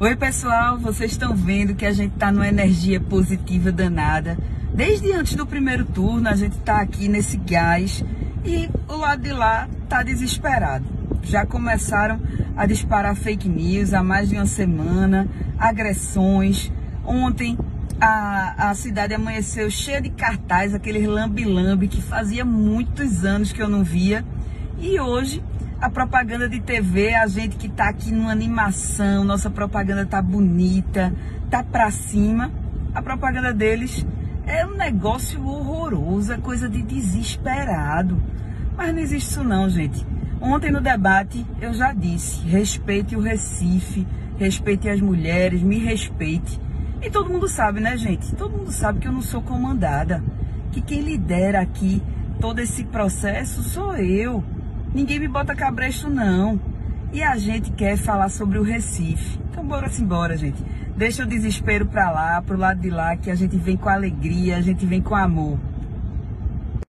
Oi, pessoal, vocês estão vendo que a gente está numa energia positiva danada. Desde antes do primeiro turno, a gente está aqui nesse gás e o lado de lá está desesperado. Já começaram a disparar fake news há mais de uma semana, agressões. Ontem a, a cidade amanheceu cheia de cartaz, aqueles lambi-lambi que fazia muitos anos que eu não via. E hoje a propaganda de TV, a gente que tá aqui numa animação, nossa propaganda tá bonita, tá pra cima. A propaganda deles é um negócio horroroso, é coisa de desesperado. Mas não existe isso não, gente. Ontem no debate eu já disse, respeite o Recife, respeite as mulheres, me respeite. E todo mundo sabe, né, gente? Todo mundo sabe que eu não sou comandada, que quem lidera aqui todo esse processo sou eu. Ninguém me bota cabresto, não. E a gente quer falar sobre o Recife. Então bora embora, gente. Deixa o desespero pra lá, pro lado de lá, que a gente vem com alegria, a gente vem com amor.